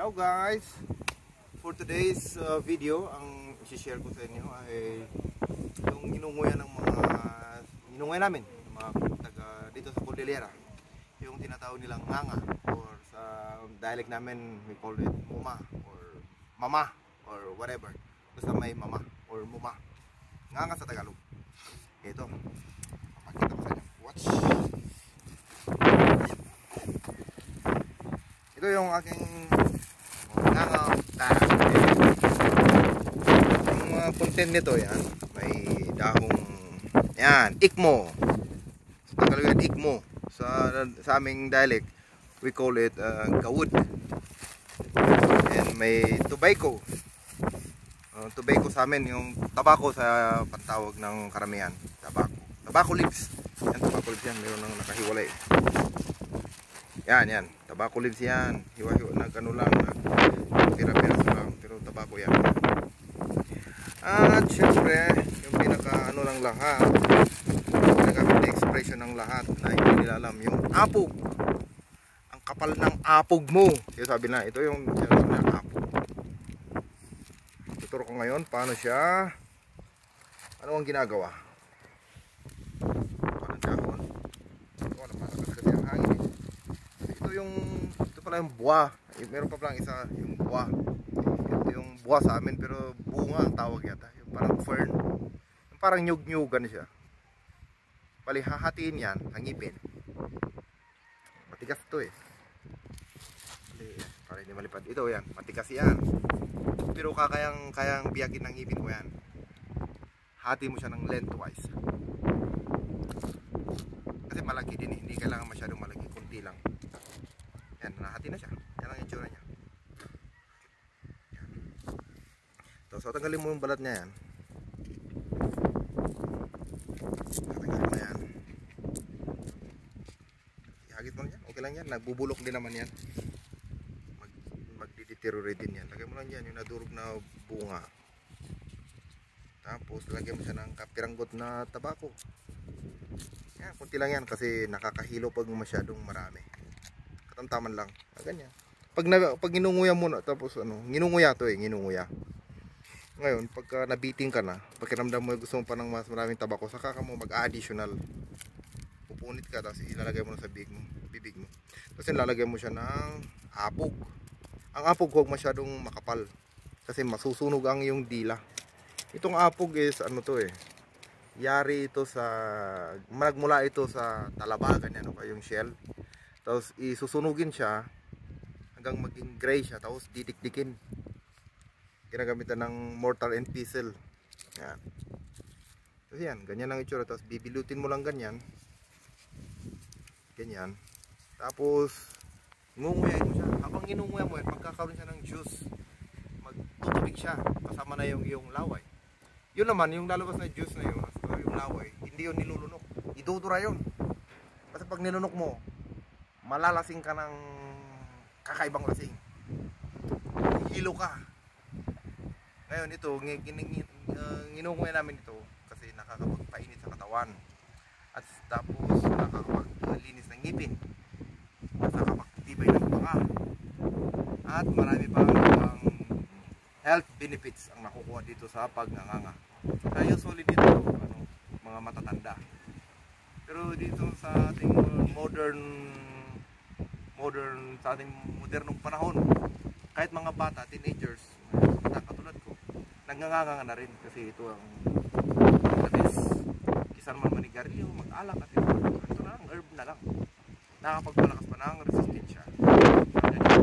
Hello guys! For today's uh, video, ang isi-share ko sa inyo ay yung ginunguya ng mga ginunguya namin, mga taga dito sa Cordillera. Yung tinatawag nilang nganga or sa dialect namin we call it muma or mama or whatever. Basta may mama or muma. Nganga sa Tagalog. Ito. Papakita ko sa inyo. Watch! Ito yung aking nganga Yung mga content nito yan, may dahong yan, ikmo. Sa Tagalog ikmo. Sa, sa aming dialect, we call it uh, gawud. And may tobacco. Uh, tobacco sa amin, yung tabako sa pantawag ng karamihan. Tabako. Tabako leaves. Yan, tabako leaves yan. Meron nang nakahiwalay. Yan, yan. Tabako leaves yan. Hiwa-hiwa, nag ano lang, nag pira-pira lang. Pero tabako yan. At syempre, yung pinaka ano ng lahat, pinaka expression ng lahat na hindi nila alam, yung apog. Ang kapal ng apog mo. Yung sabi na, ito yung yung na apog. Tuturo ko ngayon paano siya, ano ang ginagawa. Parang dahon. Ito ano, parang kasi ang hangin. eh. Ito yung, ito pala yung buwa. Meron pa palang isa, yung buwa. Ito yung buwa sa amin pero bunga ang tawag yata. Yung parang fern. Yung parang nyug-nyugan siya. Bali, hahatiin yan, hangipin. Matigas to eh. Bali, para hindi malipad. Ito yan, matigas yan. Pero kakayang kayang biyakin ng ngipin ko yan. Hati mo siya ng lengthwise. Kasi malaki din eh. Hindi kailangan masyadong malaki. Kunti lang. Yan, nahati na siya. Yan ang itsura niya. Yan. So, tanggalin mo yung balat niya yan. Tanggalin mo yan. Ihagit mo yan. Okay lang yan. Nagbubulok din naman yan. Mag, magdideteriorate din yan. Lagay mo lang yan yung nadurog na bunga. Tapos lagyan mo siya ng kapiranggot na tabako. Yan, kunti lang yan kasi nakakahilo pag masyadong marami. Katamtaman lang. Ah, ganyan. Pag, na, pag ginunguya mo na, tapos ano, ginunguya to eh, ginunguya. Ngayon, pagka nabiting ka na, pakiramdam mo gusto mo pa ng mas maraming tabako, saka ka mo mag-additional. Pupunit ka, tapos ilalagay mo na sa bibig mo. Bibig mo. Tapos ilalagay mo siya ng apog. Ang apog huwag masyadong makapal. Kasi masusunog ang yung dila. Itong apog is ano to eh, yari ito sa magmula ito sa talaba ganyan o yung shell tapos isusunugin siya hanggang maging gray siya tapos didikdikin. Ginagamitan ng mortar and pestle. Yan. Tapos yan ganyan ang itsura. Tapos bibilutin mo lang ganyan. Ganyan. Tapos ngunguyain mo siya. Habang inunguya mo yan magkakaroon siya ng juice. Magtutubig siya. Kasama na yung yung laway. Yun naman yung lalabas na juice na yun yung laway hindi yun nilulunok. Idudura yun. Kasi pag nilunok mo malalasing ka ng kakaibang lasing. Hilo ka. Ngayon ito ng- gining- uh, ginunguya namin ito kasi nakakapagpainit sa katawan. At tapos nakakapaglinis ng ngipin. Nakakapagtibay ng panga at marami pang ibang health benefits ang nakukuha dito sa pagnganganga. Kaya usually dito ano, mga matatanda. Pero dito sa ating modern modern sa ating modernong panahon, kahit mga bata, teenagers, mga katulad ko, nanganganga na rin kasi ito ang labis. Kisa naman manigarilyo, mag-alak at ito, ito na lang, herb na lang. Nakakapagpalakas pa ng resistensya. Yan.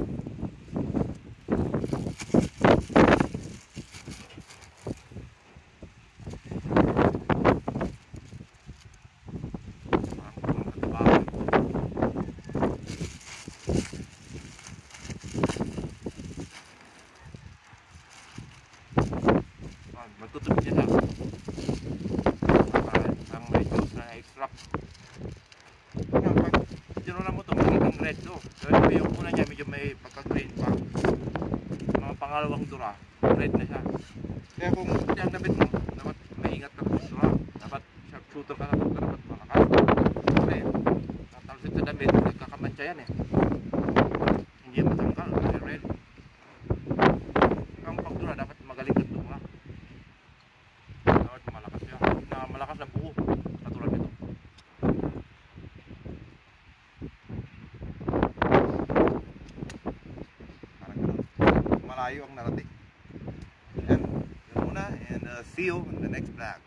Magtutubig siya lang. Para ang may juice na extract. Yan, pag tinula mo ito, magiging red to. Pero ito yung una niya, medyo may pagka-green pa. Mga pangalawang dura, red na siya. Kaya kung hindi ang damit mo, dapat maingat ka sa dura. Dapat sharpshooter ka na malakas. Malayo ang narating. Yan. Muna. And uh, see you in the next vlog.